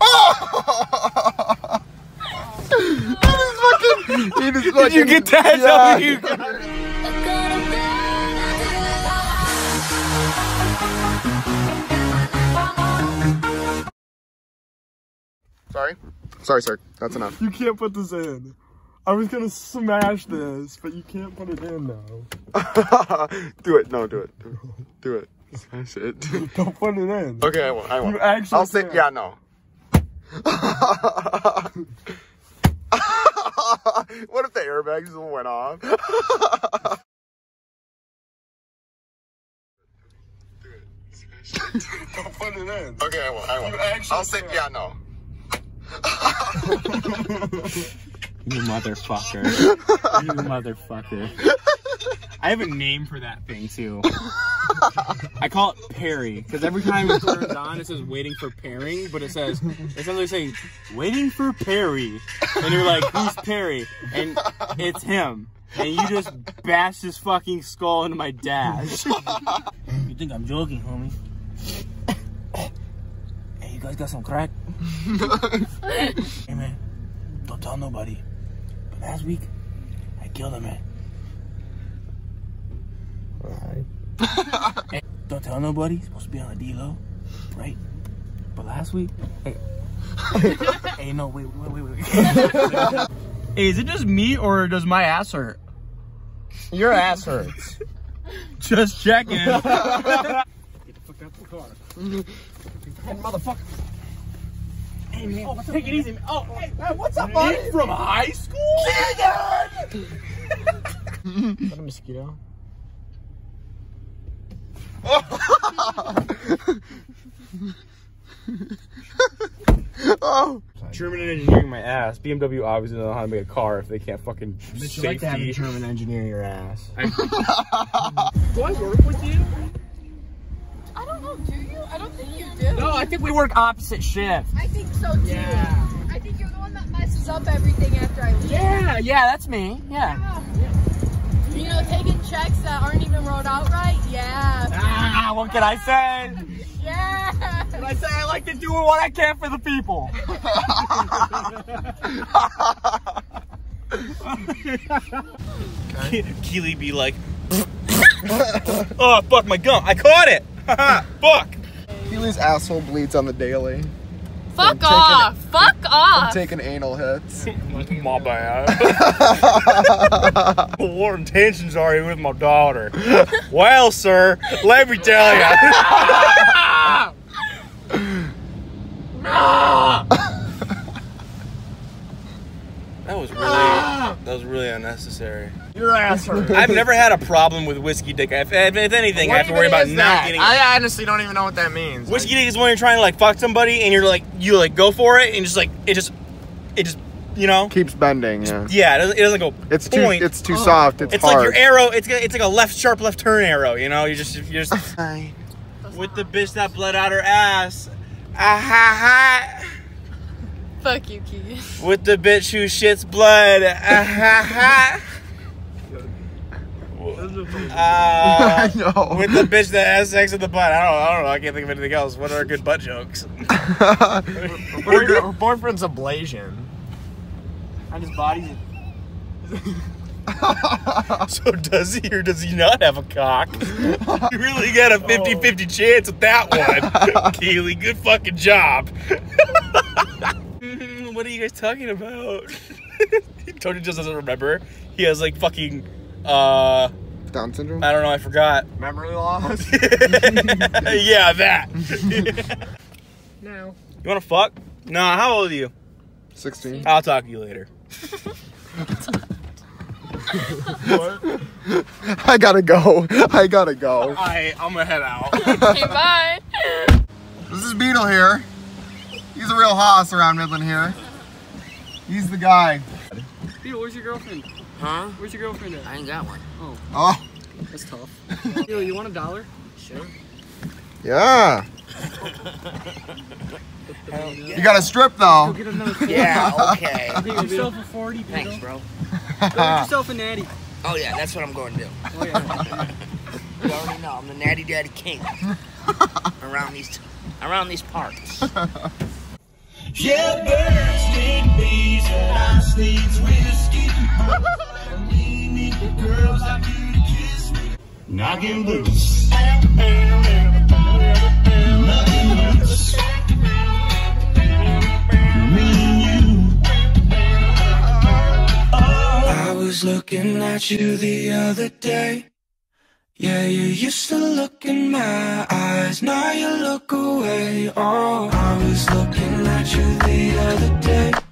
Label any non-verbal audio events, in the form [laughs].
Oh! he just fucking. He just fucking. Did you get that? Yeah. You. Sorry. Sorry, sir. That's enough. You can't put this in. I was gonna smash this, but you can't put it in now. [laughs] do it. No, do it. Do it. Do it. Smash it. Don't put it in. Okay, I won't. I won't. You actually I'll say. Yeah, no. [laughs] what if the airbags went off? Don't put it in. okay, I won't. I won't. You actually I'll say. can't. Yeah, no. You motherfucker. you motherfucker. I have a name for that thing too. [laughs] I call it Perry because every time it turns [laughs] on, it says waiting for pairing, but it says it sounds like saying waiting for Perry, and you're like, who's Perry? And it's him, and you just bash his fucking skull into my dash. you think I'm joking, homie? Hey, you guys got some crack? [laughs] hey man, don't tell nobody. But last week, I killed a man. Hey, [laughs] don't tell nobody. Supposed to be on a D-Lo, right? But last week, hey, [laughs] hey, no, wait, wait, wait, wait. [laughs] hey, is it just me or does my ass hurt? Your ass hurts. Just checking. Get the fuck out of the car. Mm-hmm. Motherfucker. Hey man, oh, take it easy. man. Oh, oh, hey, man, what's up, buddy? From high school? Is that a mosquito? Oh. German engineering my ass. BMW obviously doesn't know how to make a car if they can't fucking But you like to have a. German engineer your ass. [laughs] Do I work with you? I don't know, do you? I don't think you do. No, I think we work opposite shifts. I think so too. Yeah. I think you're the one that messes up everything after I leave. Yeah, yeah, that's me. Yeah. You know, taking checks that aren't even wrote out right? Yeah. Ah, what can I say? [laughs] Yeah. Can I say I like to do what I can for the people? Keely be like, oh fuck my gum! I caught it. [laughs] fuck. Keely's asshole bleeds on the daily. Fuck taking off. Fuck I'm off. taking anal hits. [laughs] My bad. [laughs] what intentions are you with my daughter? [laughs] well, sir, let me tell you. That was really, that was really unnecessary. Your ass hurts. [laughs] I've never had a problem with whiskey dick. If, if if anything, I have to worry about not getting. I honestly don't even know what that means. Whiskey dick is when you're trying to like fuck somebody and you're like you like go for it and just like it just it just you know Keeps bending. Yeah. yeah it doesn't, it doesn't go It's too. point. It's too soft. It's, It's hard. like your arrow. It's it's like a left sharp left turn arrow. You know, you just you just with the bitch that bled out her ass. Ah ha ha. Fuck you, Keegan. [laughs] With the bitch who shits blood. Ah ha ha. Uh, I know. with the bitch that has sex in the butt. I don't, I don't know. I can't think of anything else. What are good butt jokes? [laughs] Her, her boyfriend's a Blasian. And his body's. [laughs] so does he or does he not have a cock? You really got a 50 50 chance with that one. Keely, good fucking job. What are you guys talking about? [laughs] Tony just doesn't remember. He has like fucking, uh, Down syndrome. I don't know, I forgot. Memory loss? [laughs] [laughs] yeah, that. no. You wanna fuck? Nah, how old are you? Sixteen. I'll talk to you later. I gotta go. I gotta go. I, I'm gonna head out. Okay, bye. This is Beetle here. He's a real hoss around Midland here. He's the guy. Peter, where's your girlfriend? Huh? Where's your girlfriend at? I ain't got one. Oh, Oh. That's tough. [laughs] Yo, you want a dollar? Sure. yeah. You got a strip though. Get another 40. Yeah, okay. Get yourself a 40, Peter. Thanks, bro. Go get [laughs] yourself a natty. Oh yeah, that's what I'm going to do. Oh, yeah. [laughs] You already know I'm the natty daddy king around these around these parts. Yeah, birds need bees and ice needs whiskey. Me need the girls like you to kiss me. Knocking boots. Me. I was looking at you the other day. Yeah, you used to look in my eyes, now you look away. Oh, I was looking at you the other